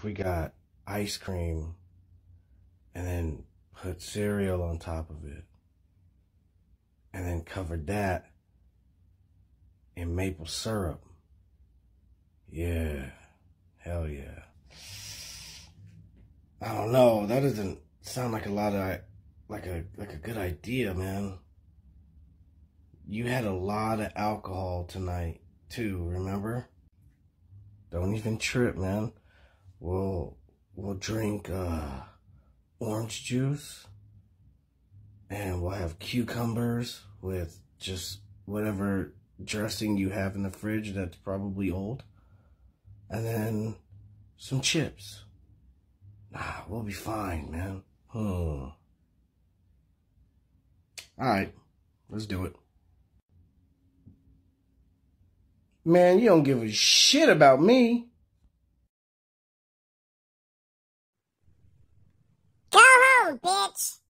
if we got ice cream and then put cereal on top of it and then covered that in maple syrup. Yeah. Hell yeah. I don't know. That doesn't sound like a lot of like a like a good idea, man. You had a lot of alcohol tonight too, remember? Don't even trip, man. We'll we'll drink uh orange juice and we'll have cucumbers with just whatever dressing you have in the fridge that's probably old. And then some chips. Nah, we'll be fine, man. Hmm. Alright, let's do it. Man, you don't give a shit about me. Bitch.